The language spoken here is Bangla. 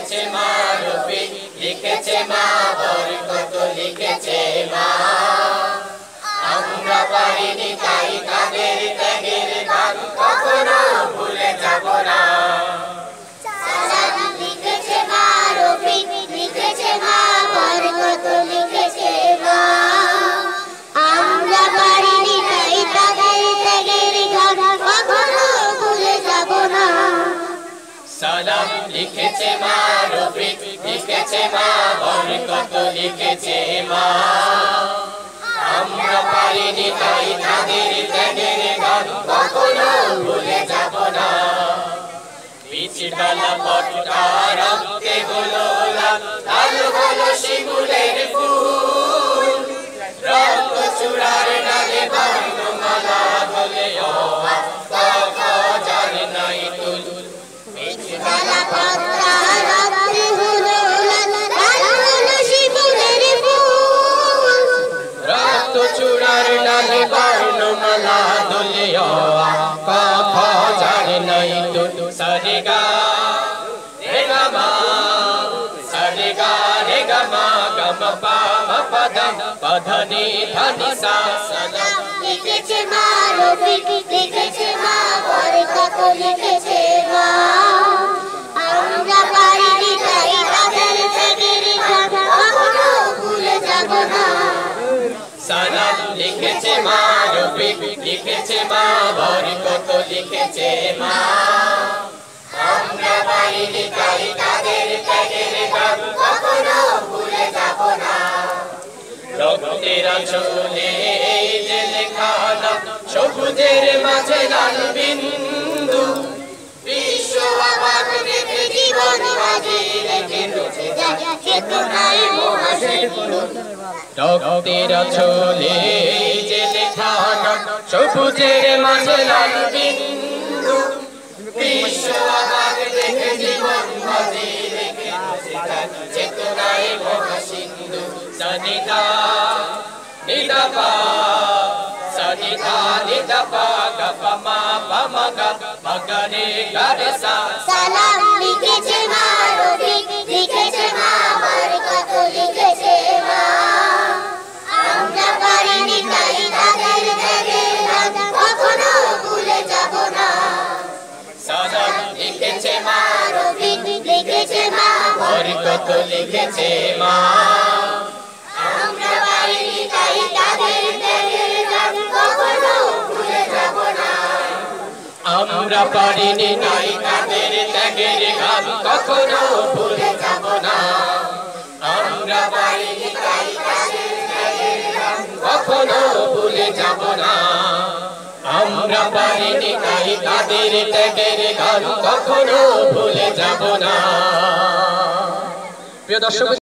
লিখেছে মা রবি লিখেছে মা বরকত লিখেছে মা। আমরা পারিনি তাই তাদের লিখেছে মা রফিক, লিখেছে মা বরকত, লিখেছে মা। আমরা পারিনি তাই তাদের ত্যাগের গান কখনো ভুলে যাব না। পিছডালা পটকা রক্তে হলো লাল লাল হলো শিমুলের ফুল। চূড়ার ডালে বর্ণমালা দোলে ও কখ জানে নাই তুল সরেগা রে গা মা সরেগা রে গা মা গম পা ম পদ পধনি ধনি সা সদম লিখেছে মা রফিক লিখেছে মা, বরকত লিখেছে। লিখেছে মা রফিক লিখেছে মা বরকত, লিখেছে মা। আমরা পাইনি তাই তাদের ত্যাগের গান কখনো ভুলে যাব না। রক্তের চলে যে লেখা সবুজের মাঝে লাল বিন্দু। বিশ্ব আবার জীবন বাজি রেখে রয়েছে চেতনায় মহাসিন্ধু রক্তের চলে যে লেখা সবুজের মাঝে লাল বিন্দু বিশ্ব আবার দেখে জীবন বাজি রেখে চেতনায় মহাসিন্ধু সনিতা নিদপা সনিতা নিদপা গপমা পমগা মগনে গরসা সালাম লিখেছে মা। আমরা পারিনি তাই তাদের ত্যাগের গান কখনো ভুলে যাব না। আমরা পারিনি নাই তাদের ত্যাগের গান কখনো ভুলে যাব না। আমরা পারিনি তাই তাদের ত্যাগের গান কখনো ভুলে যাব না। আমরা পারিনি তাই তাদের ত্যাগের গান কখনো ভুলে যাব না। дошибы